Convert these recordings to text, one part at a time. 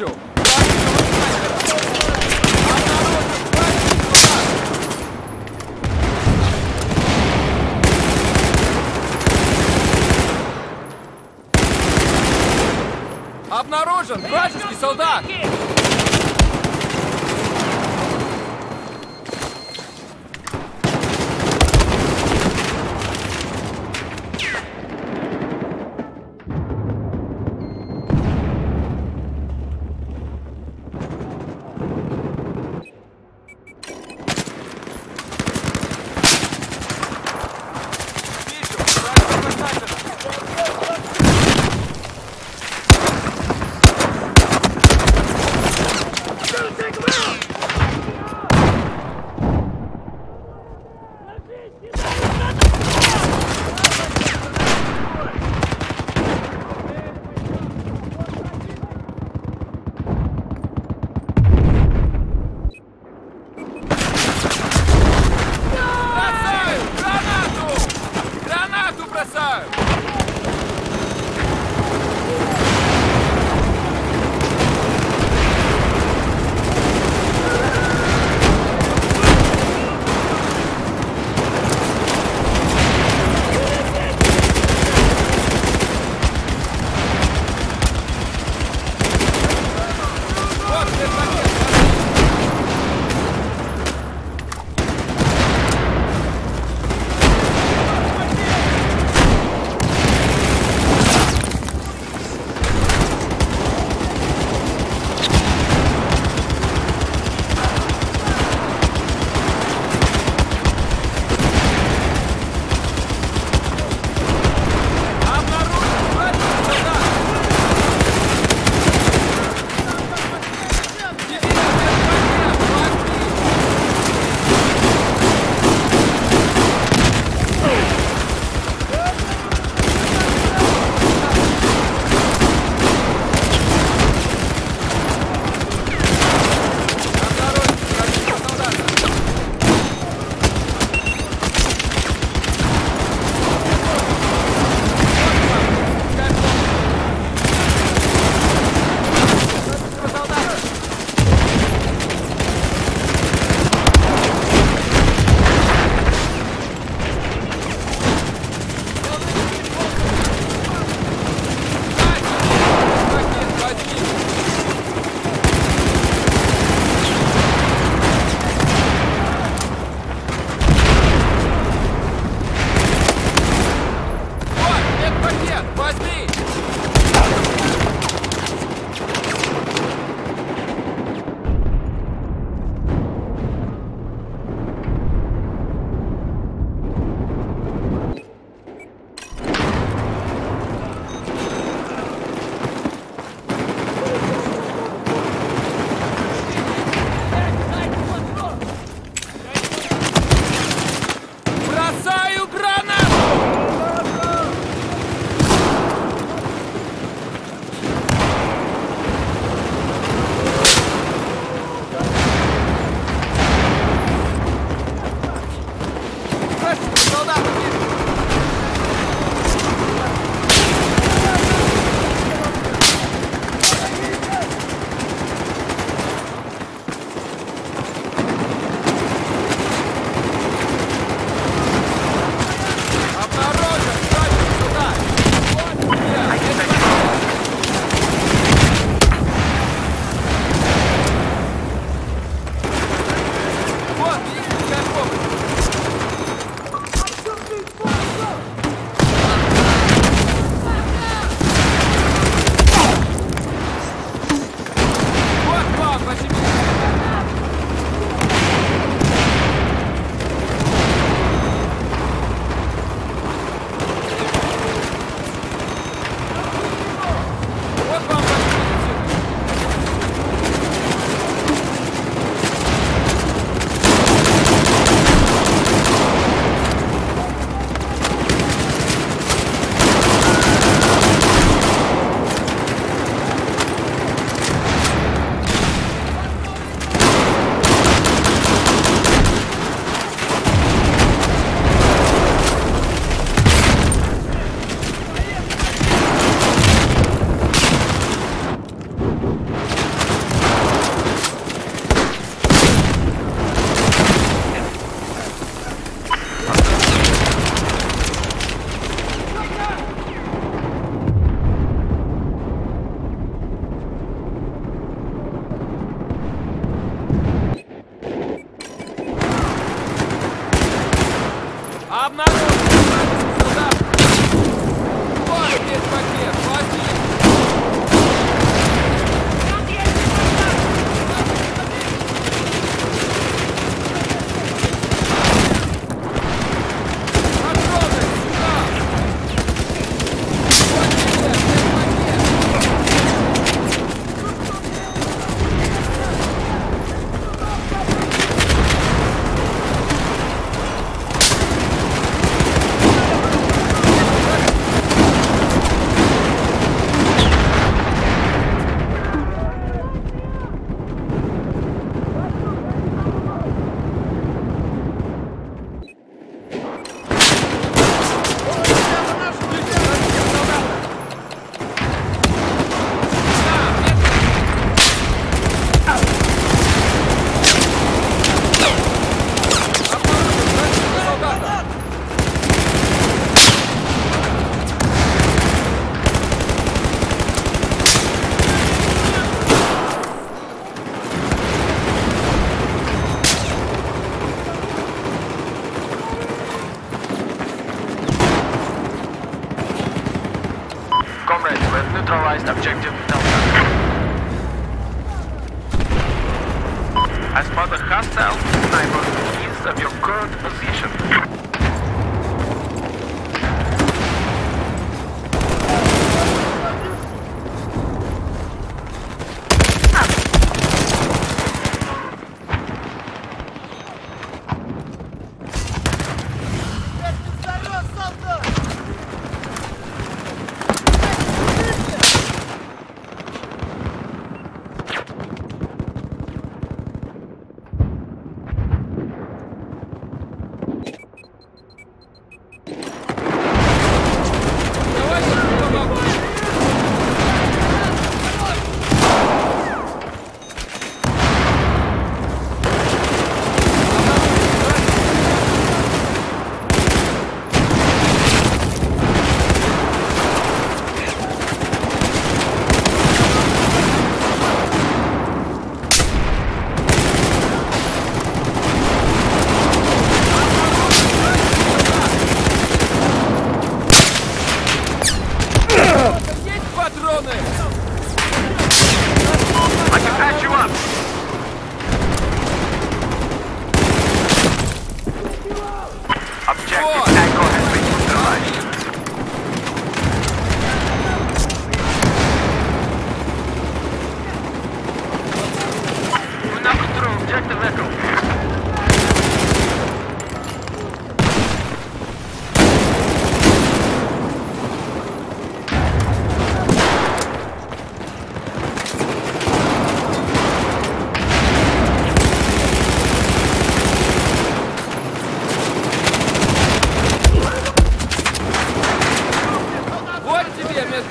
Angel! go.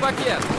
пакет.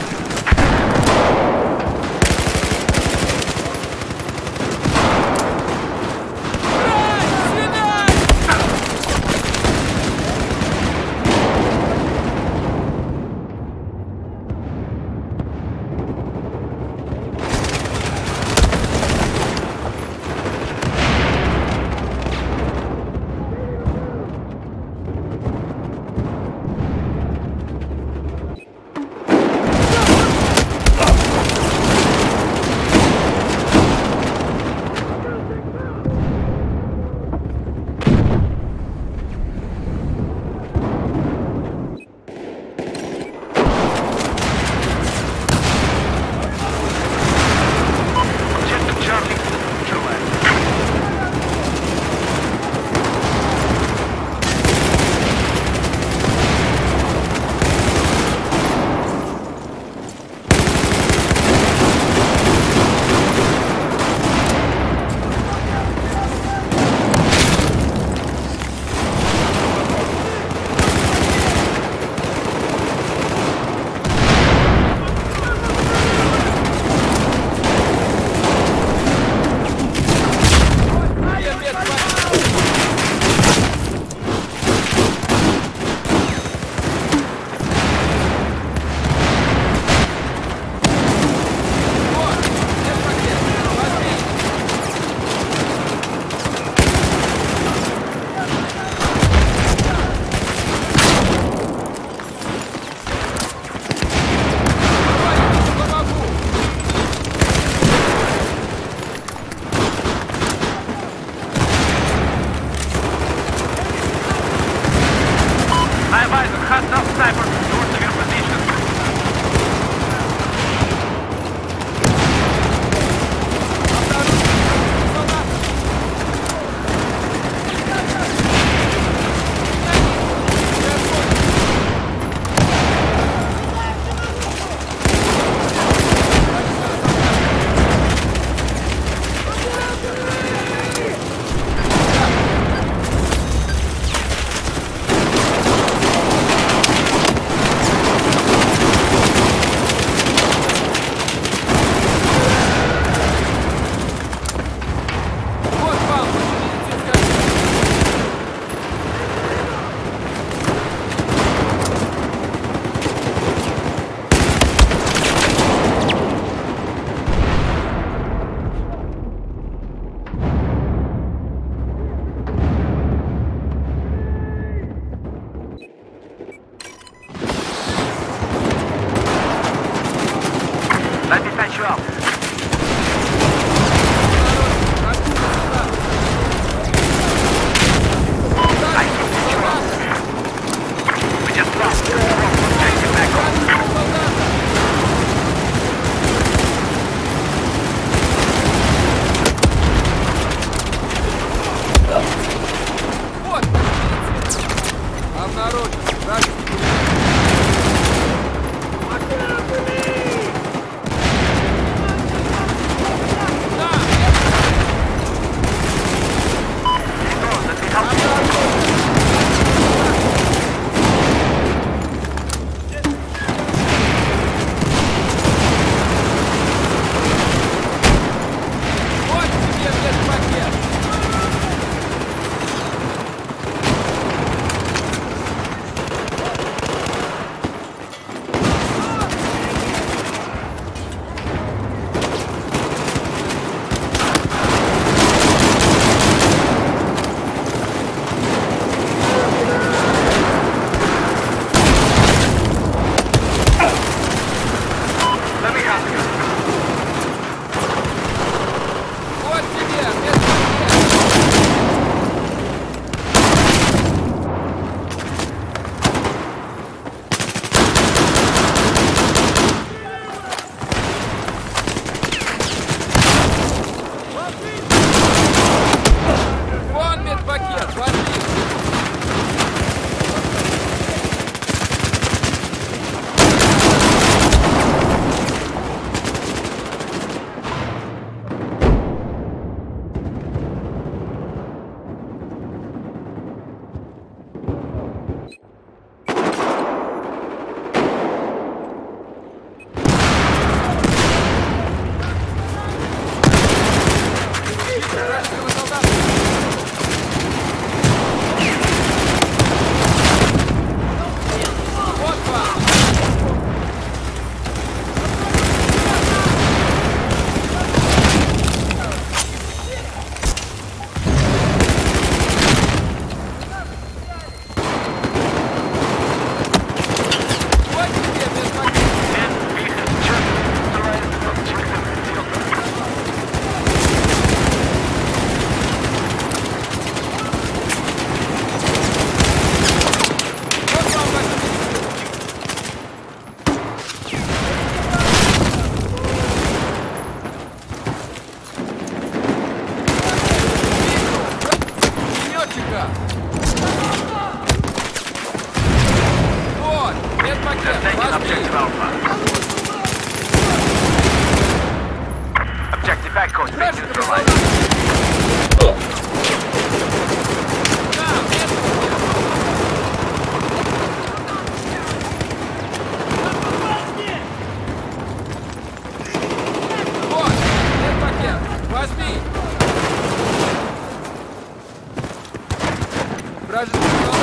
Guys,